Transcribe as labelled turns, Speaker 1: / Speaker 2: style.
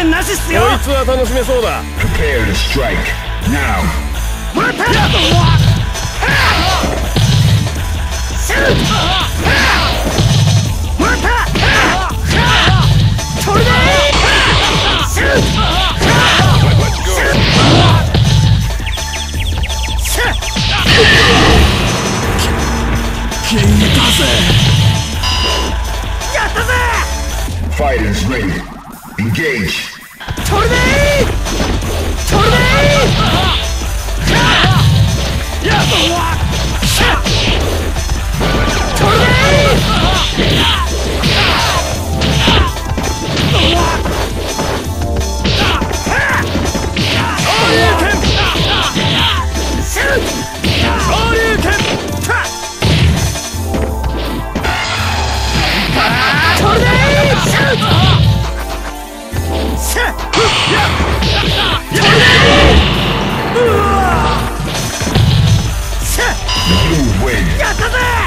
Speaker 1: 点なしっすよ。こいつは楽しめそうだ。
Speaker 2: Prepare to strike now.
Speaker 1: またシュートまたそれだシュー。トシュートシュート消えたぜやったぜ
Speaker 2: Fighters ready Engage
Speaker 1: それでいいやったぜ